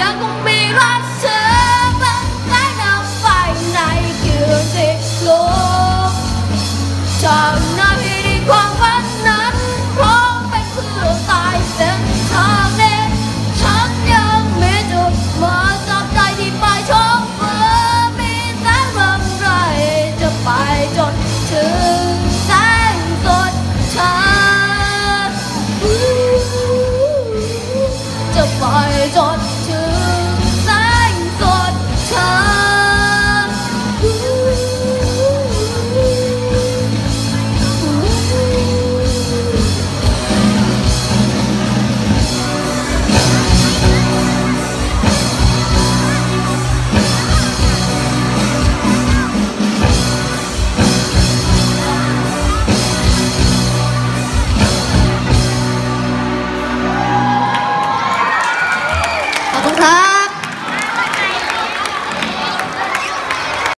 加工